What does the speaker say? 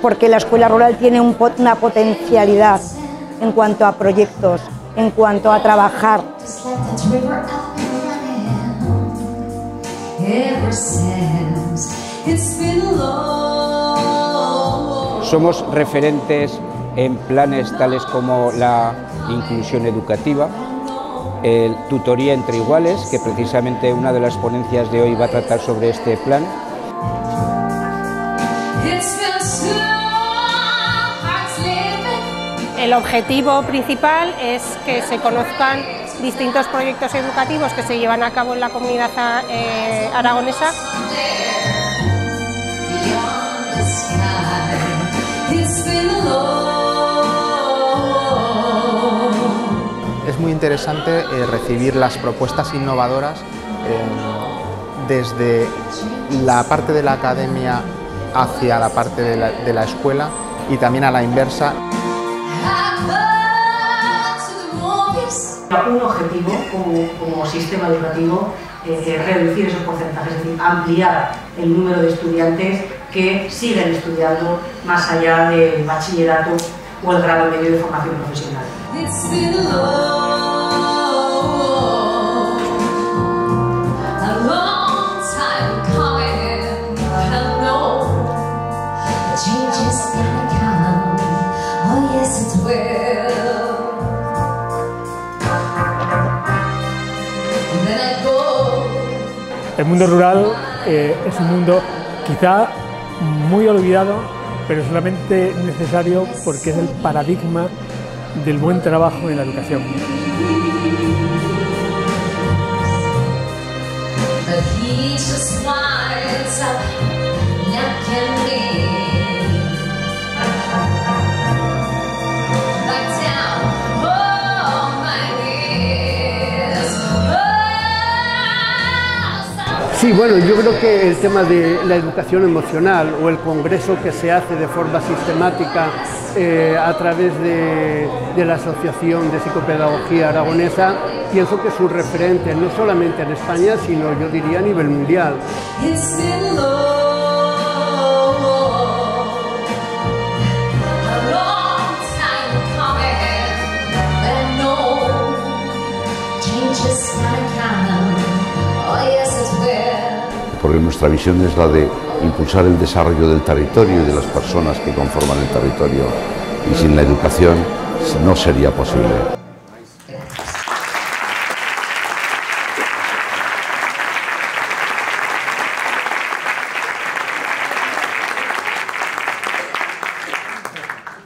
porque la escuela rural tiene un una potencialidad en cuanto a proyectos, en cuanto a trabajar. Somos referentes en planes tales como la inclusión educativa, el tutoría entre iguales, que precisamente una de las ponencias de hoy va a tratar sobre este plan. El objetivo principal es que se conozcan distintos proyectos educativos que se llevan a cabo en la comunidad eh, aragonesa. Es muy interesante eh, recibir las propuestas innovadoras eh, desde la parte de la academia hacia la parte de la, escuela y también a la inversa. Un objetivo como, sistema educativo eh, reducir esos porcentajes, es decir, ampliar el número de estudiantes que siguen estudiando más allá del bachillerato o el grado medio de formación profesional. El mundo rural eh, es un mundo quizá muy olvidado, pero solamente necesario porque es el paradigma del buen trabajo en la educación. Sí, bueno, yo creo que el tema de la educación emocional o el congreso que se hace de forma sistemática eh, a través de, de, la Asociación de Psicopedagogía Aragonesa, pienso que es un referente no solamente en España, sino yo diría a nivel mundial. Porque nuestra visión es la de impulsar el desarrollo del territorio y de las personas que conforman el territorio y sin la educación no sería posible.